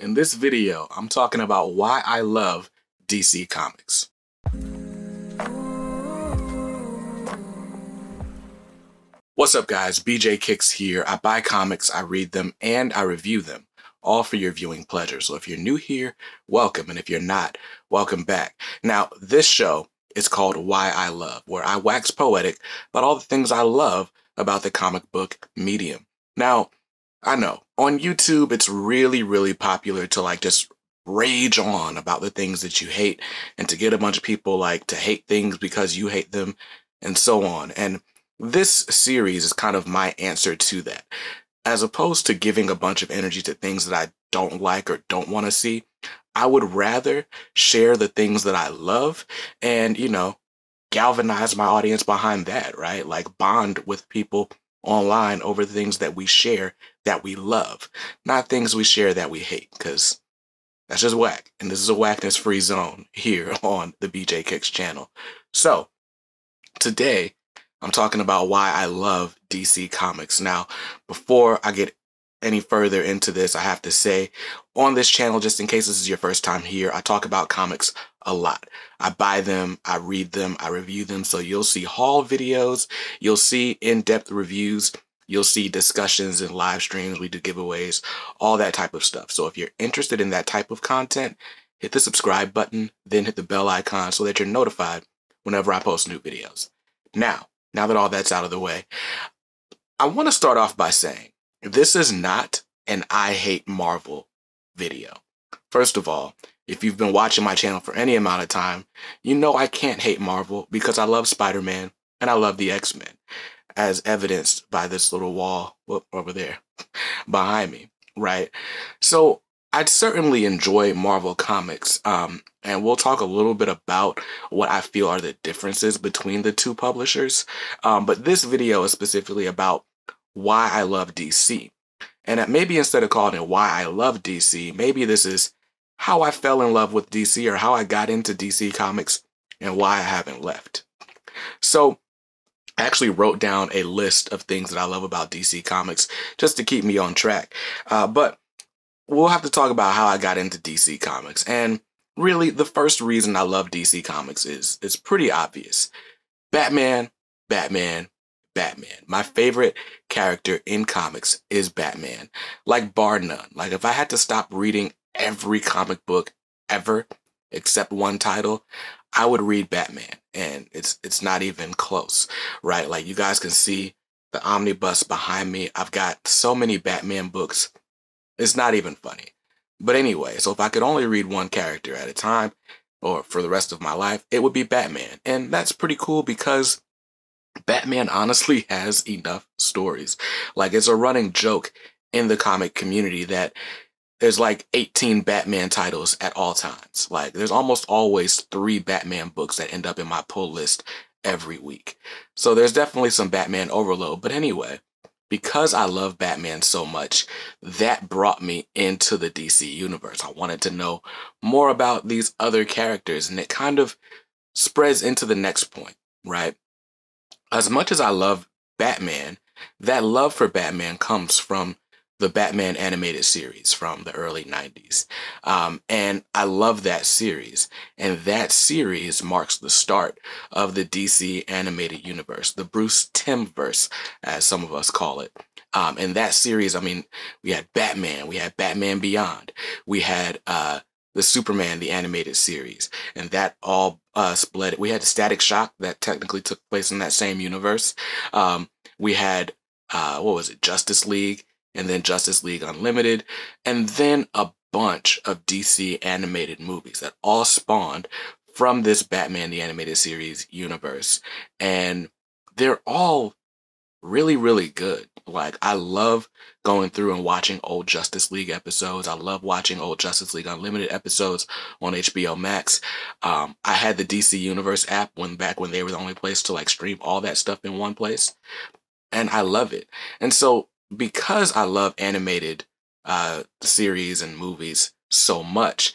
In this video, I'm talking about why I love DC Comics. What's up guys, BJ Kicks here. I buy comics, I read them, and I review them, all for your viewing pleasure. So if you're new here, welcome, and if you're not, welcome back. Now, this show is called Why I Love, where I wax poetic about all the things I love about the comic book medium. Now, I know on YouTube, it's really, really popular to like just rage on about the things that you hate and to get a bunch of people like to hate things because you hate them and so on. And this series is kind of my answer to that. As opposed to giving a bunch of energy to things that I don't like or don't want to see, I would rather share the things that I love and, you know, galvanize my audience behind that, right? Like bond with people online over things that we share that we love, not things we share that we hate, because that's just whack. And this is a whackness free zone here on the BJ Kicks channel. So today, I'm talking about why I love DC Comics. Now, before I get any further into this, I have to say on this channel, just in case this is your first time here, I talk about comics a lot. I buy them, I read them, I review them. So you'll see haul videos, you'll see in-depth reviews, you'll see discussions and live streams, we do giveaways, all that type of stuff. So if you're interested in that type of content, hit the subscribe button, then hit the bell icon so that you're notified whenever I post new videos. Now, now that all that's out of the way, I want to start off by saying this is not an I hate Marvel video. First of all, if you've been watching my channel for any amount of time, you know I can't hate Marvel because I love Spider-Man and I love the X-Men, as evidenced by this little wall over there behind me, right? So I'd certainly enjoy Marvel Comics, um, and we'll talk a little bit about what I feel are the differences between the two publishers. Um, but this video is specifically about why I love DC. And maybe instead of calling it why I love DC, maybe this is how I fell in love with DC or how I got into DC Comics and why I haven't left. So I actually wrote down a list of things that I love about DC Comics just to keep me on track. Uh, but we'll have to talk about how I got into DC Comics. And really, the first reason I love DC Comics is it's pretty obvious. Batman, Batman, Batman. My favorite character in comics is Batman. Like bar none. Like if I had to stop reading every comic book ever except one title, I would read Batman. And it's it's not even close, right? Like you guys can see the omnibus behind me. I've got so many Batman books it's not even funny. But anyway, so if I could only read one character at a time, or for the rest of my life, it would be Batman. And that's pretty cool because Batman honestly has enough stories. Like, it's a running joke in the comic community that there's like 18 Batman titles at all times. Like, there's almost always three Batman books that end up in my pull list every week. So there's definitely some Batman overload. But anyway, because I love Batman so much, that brought me into the DC universe. I wanted to know more about these other characters, and it kind of spreads into the next point, right? As much as I love Batman, that love for Batman comes from the Batman animated series from the early 90s. Um, and I love that series. And that series marks the start of the DC animated universe, the Bruce Timmverse, as some of us call it. Um, and that series, I mean, we had Batman, we had Batman Beyond, we had uh, the Superman, the animated series, and that all uh, split. We had Static Shock that technically took place in that same universe. Um, we had uh, what was it, Justice League, and then Justice League Unlimited, and then a bunch of DC animated movies that all spawned from this Batman the Animated Series universe. And they're all really, really good. Like, I love going through and watching old Justice League episodes. I love watching old Justice League Unlimited episodes on HBO Max. Um, I had the DC Universe app when back when they were the only place to like stream all that stuff in one place. And I love it. And so because I love animated uh, series and movies so much,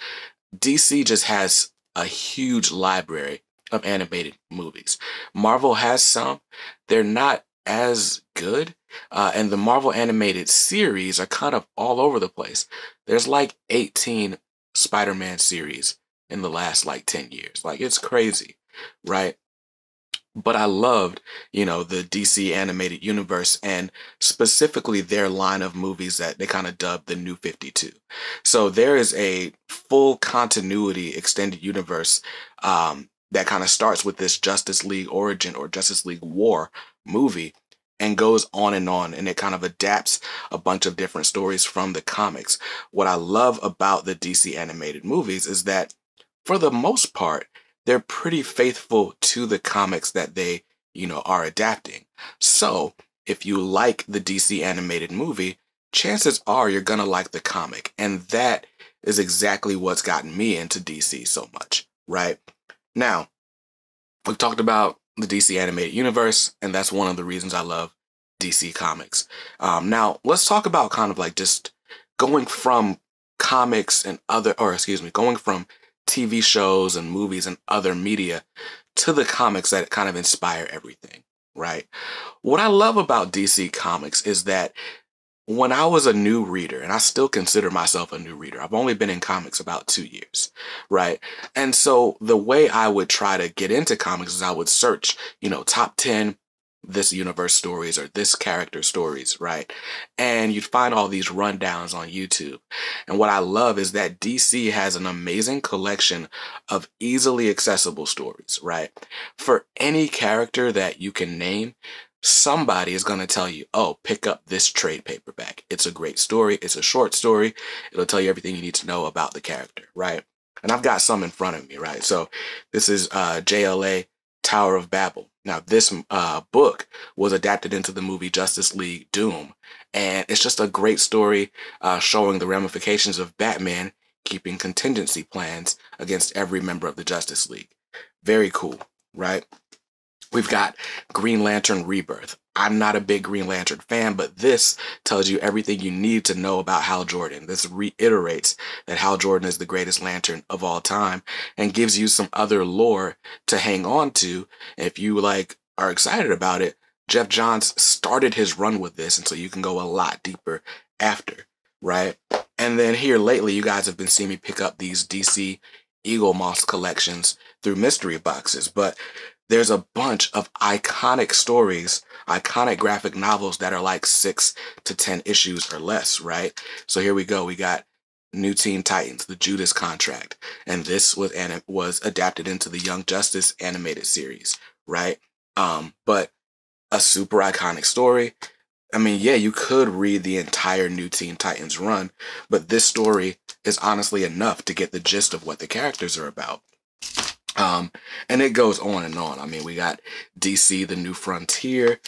DC just has a huge library of animated movies. Marvel has some. They're not as good. Uh, and the Marvel animated series are kind of all over the place. There's like 18 Spider Man series in the last like 10 years. Like it's crazy, right? But I loved, you know, the DC animated universe and specifically their line of movies that they kind of dubbed the New 52. So there is a full continuity extended universe um, that kind of starts with this Justice League origin or Justice League War movie and goes on and on and it kind of adapts a bunch of different stories from the comics. What I love about the DC animated movies is that for the most part, they're pretty faithful to the comics that they, you know, are adapting. So, if you like the DC animated movie, chances are you're going to like the comic. And that is exactly what's gotten me into DC so much, right? Now, we've talked about the DC animated universe, and that's one of the reasons I love DC Comics. Um, now, let's talk about kind of like just going from comics and other, or excuse me, going from TV shows and movies and other media to the comics that kind of inspire everything, right? What I love about DC Comics is that when I was a new reader, and I still consider myself a new reader, I've only been in comics about two years, right? And so the way I would try to get into comics is I would search, you know, top 10 this universe stories or this character stories, right? And you'd find all these rundowns on YouTube. And what I love is that DC has an amazing collection of easily accessible stories, right? For any character that you can name, somebody is going to tell you, oh, pick up this trade paperback. It's a great story. It's a short story. It'll tell you everything you need to know about the character, right? And I've got some in front of me, right? So this is uh, JLA Tower of Babel. Now, this uh, book was adapted into the movie Justice League Doom. And it's just a great story uh, showing the ramifications of Batman keeping contingency plans against every member of the Justice League. Very cool, right? We've got Green Lantern Rebirth. I'm not a big Green Lantern fan, but this tells you everything you need to know about Hal Jordan. This reiterates that Hal Jordan is the greatest lantern of all time and gives you some other lore to hang on to. If you like are excited about it, Geoff Johns started his run with this, and so you can go a lot deeper after, right? And then here lately, you guys have been seeing me pick up these DC Eaglemoss collections through mystery boxes, but there's a bunch of iconic stories, iconic graphic novels that are like six to 10 issues or less, right? So here we go. We got New Teen Titans, the Judas Contract, and this was and was adapted into the Young Justice animated series, right? Um, but a super iconic story. I mean, yeah, you could read the entire New Teen Titans run, but this story is honestly enough to get the gist of what the characters are about. Um, and it goes on and on. I mean, we got DC, The New Frontier.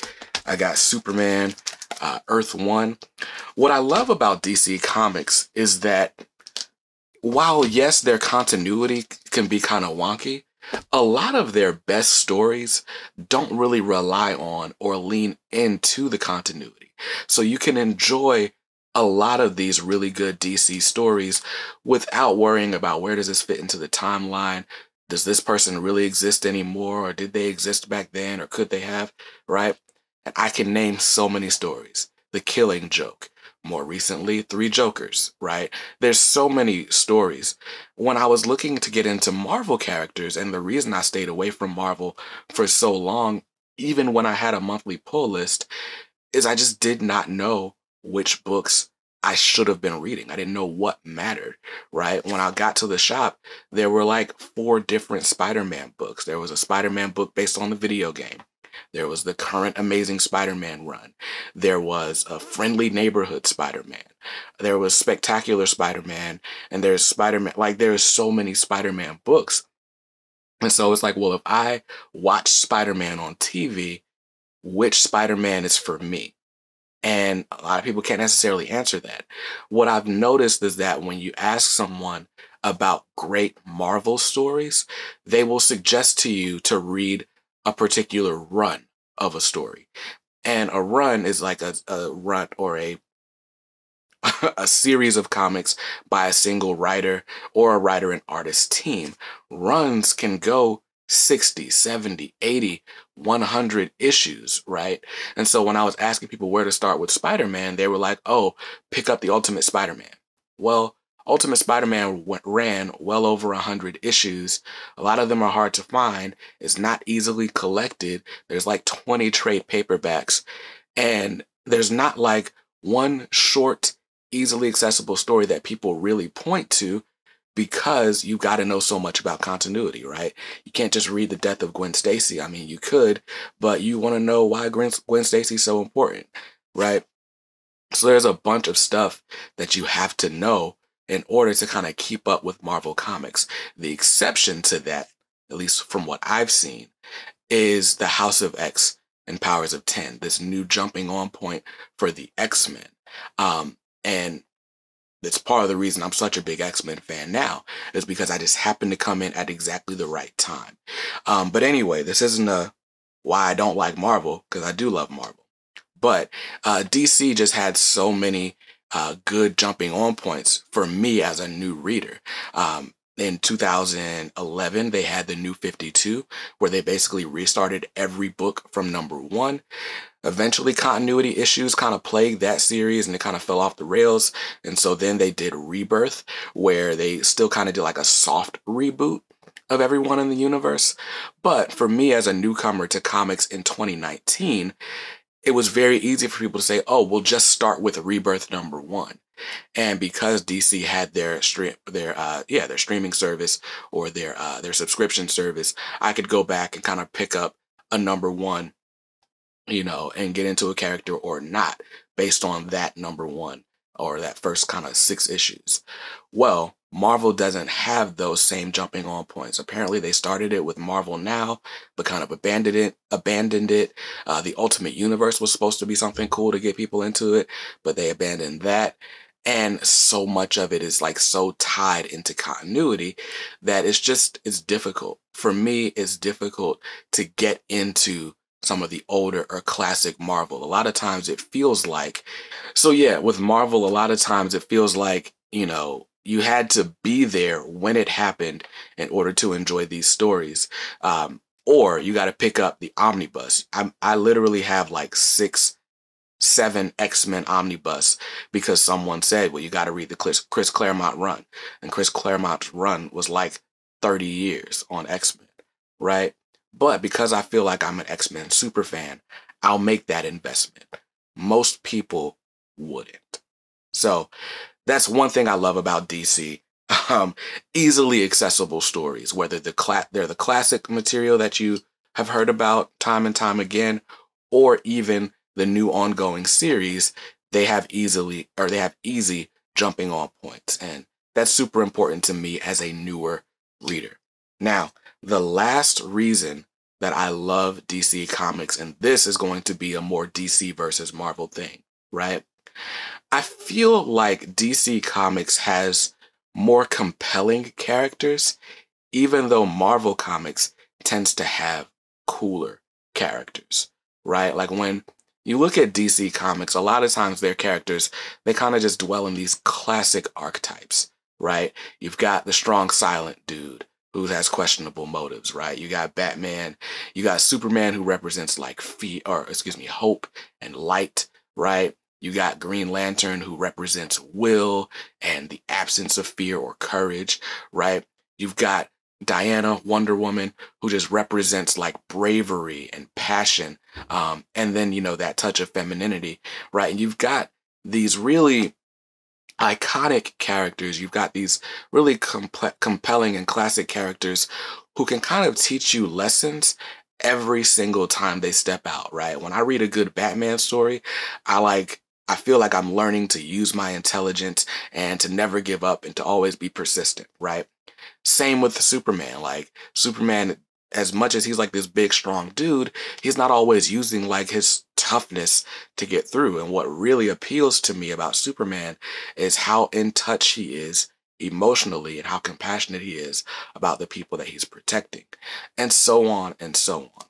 I got Superman, uh, Earth One. What I love about DC Comics is that while, yes, their continuity can be kind of wonky, a lot of their best stories don't really rely on or lean into the continuity. So you can enjoy a lot of these really good DC stories without worrying about where does this fit into the timeline? Does this person really exist anymore or did they exist back then or could they have right? And i can name so many stories. The killing joke more recently three jokers right? There's so many stories. When i was looking to get into marvel characters and the reason i stayed away from marvel for so long even when i had a monthly pull list is i just did not know which books I should have been reading. I didn't know what mattered, right? When I got to the shop, there were like four different Spider Man books. There was a Spider Man book based on the video game. There was the current Amazing Spider Man run. There was a Friendly Neighborhood Spider Man. There was Spectacular Spider Man. And there's Spider Man. Like, there's so many Spider Man books. And so it's like, well, if I watch Spider Man on TV, which Spider Man is for me? And a lot of people can't necessarily answer that. What I've noticed is that when you ask someone about great Marvel stories, they will suggest to you to read a particular run of a story. And a run is like a, a run or a a series of comics by a single writer or a writer and artist team. Runs can go 60, 70, 80, 100 issues, right? And so when I was asking people where to start with Spider Man, they were like, oh, pick up the Ultimate Spider Man. Well, Ultimate Spider Man ran well over 100 issues. A lot of them are hard to find. It's not easily collected. There's like 20 trade paperbacks. And there's not like one short, easily accessible story that people really point to because you've got to know so much about continuity, right? You can't just read the death of Gwen Stacy. I mean, you could, but you want to know why Gwen, Gwen Stacy is so important, right? So there's a bunch of stuff that you have to know in order to kind of keep up with Marvel Comics. The exception to that, at least from what I've seen, is the House of X and Powers of 10, this new jumping on point for the X Men. Um, and that's part of the reason I'm such a big X Men fan now, is because I just happened to come in at exactly the right time. Um, but anyway, this isn't a why I don't like Marvel, because I do love Marvel. But uh, DC just had so many uh, good jumping on points for me as a new reader. Um, in 2011, they had the new 52, where they basically restarted every book from number one. Eventually, continuity issues kind of plagued that series and it kind of fell off the rails. And so then they did Rebirth, where they still kind of did like a soft reboot of everyone in the universe. But for me, as a newcomer to comics in 2019, it was very easy for people to say, oh, we'll just start with Rebirth number one. And because DC had their stream, their uh, yeah, their streaming service or their uh, their subscription service, I could go back and kind of pick up a number one you know, and get into a character or not based on that number one or that first kind of six issues. Well, Marvel doesn't have those same jumping on points. Apparently, they started it with Marvel Now, but kind of abandoned it. Abandoned it. Uh, the Ultimate Universe was supposed to be something cool to get people into it, but they abandoned that. And so much of it is like so tied into continuity that it's just it's difficult for me. It's difficult to get into some of the older or classic Marvel. A lot of times it feels like, so yeah, with Marvel, a lot of times it feels like, you know, you had to be there when it happened in order to enjoy these stories. Um, or you got to pick up the omnibus. I, I literally have like six, seven X Men omnibus because someone said, well, you got to read the Chris, Chris Claremont run. And Chris Claremont's run was like 30 years on X Men, right? But because I feel like I'm an X Men super fan, I'll make that investment. Most people wouldn't. So that's one thing I love about DC. Um, easily accessible stories, whether the cla- they're the classic material that you have heard about time and time again, or even the new ongoing series, they have easily or they have easy jumping on points. And that's super important to me as a newer reader. Now, the last reason that I love DC Comics, and this is going to be a more DC versus Marvel thing, right? I feel like DC Comics has more compelling characters, even though Marvel Comics tends to have cooler characters, right? Like when you look at DC Comics, a lot of times their characters, they kind of just dwell in these classic archetypes, right? You've got the strong silent dude who has questionable motives, right? You got Batman, you got Superman who represents like fear or excuse me, hope and light, right? You got Green Lantern who represents will and the absence of fear or courage, right? You've got Diana, Wonder Woman, who just represents like bravery and passion. Um, and then, you know, that touch of femininity, right? And you've got these really iconic characters. You've got these really comp- compelling and classic characters who can kind of teach you lessons every single time they step out, right? When I read a good Batman story, I like I feel like I'm learning to use my intelligence and to never give up and to always be persistent, right? Same with Superman. Like Superman as much as he's like this big strong dude, he's not always using like his toughness to get through. And what really appeals to me about Superman is how in touch he is emotionally and how compassionate he is about the people that he's protecting, and so on and so on.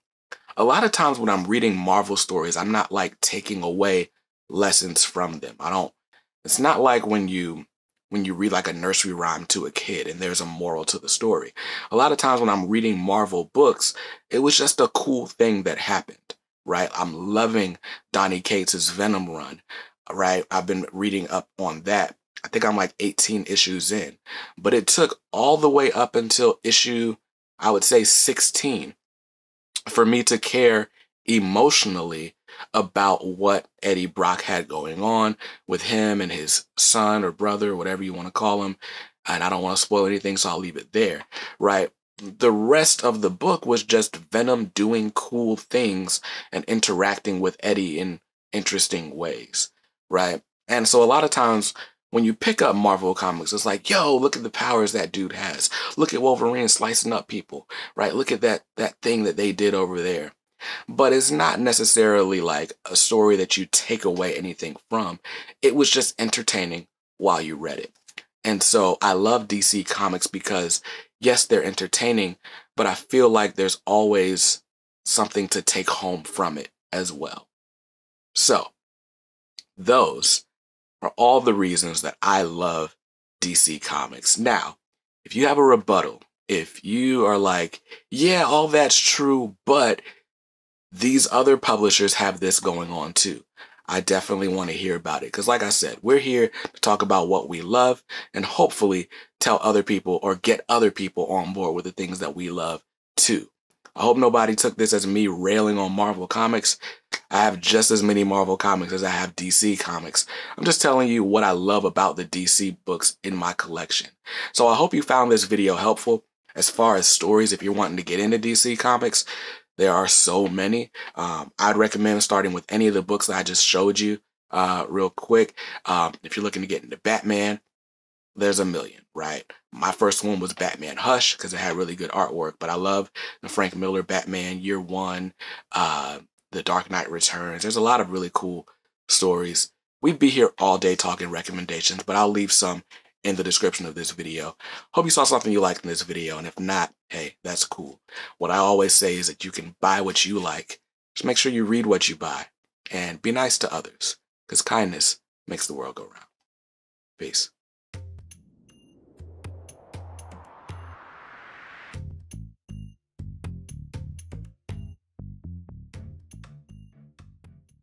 A lot of times when I'm reading Marvel stories, I'm not like taking away lessons from them. I don't, it's not like when you when you read like a nursery rhyme to a kid and there's a moral to the story. A lot of times when I'm reading Marvel books, it was just a cool thing that happened, right? I'm loving Donny Cates' Venom run, right? I've been reading up on that. I think I'm like 18 issues in, but it took all the way up until issue, I would say 16, for me to care emotionally about what Eddie Brock had going on with him and his son or brother, whatever you want to call him. And I don't want to spoil anything, so I'll leave it there, right? The rest of the book was just Venom doing cool things and interacting with Eddie in interesting ways, right? And so a lot of times when you pick up Marvel comics, it's like, yo, look at the powers that dude has. Look at Wolverine slicing up people, right? Look at that that thing that they did over there but it's not necessarily like a story that you take away anything from. It was just entertaining while you read it. And so I love DC Comics because, yes, they're entertaining, but I feel like there's always something to take home from it as well. So, those are all the reasons that I love DC Comics. Now, if you have a rebuttal, if you are like, yeah, all that's true, but these other publishers have this going on too. I definitely want to hear about it because, like I said, we're here to talk about what we love and hopefully tell other people or get other people on board with the things that we love too. I hope nobody took this as me railing on Marvel Comics. I have just as many Marvel comics as I have DC comics. I'm just telling you what I love about the DC books in my collection. So I hope you found this video helpful as far as stories if you're wanting to get into DC comics. There are so many. Um, I'd recommend starting with any of the books that I just showed you uh, real quick. Um, if you're looking to get into Batman, there's a million, right? My first one was Batman Hush because it had really good artwork, but I love the Frank Miller Batman Year One, uh, The Dark Knight Returns. There's a lot of really cool stories. We'd be here all day talking recommendations, but I'll leave some in the description of this video. Hope you saw something you liked in this video, and if not, hey, that's cool. What I always say is that you can buy what you like. Just make sure you read what you buy, and be nice to others, because kindness makes the world go round. Peace.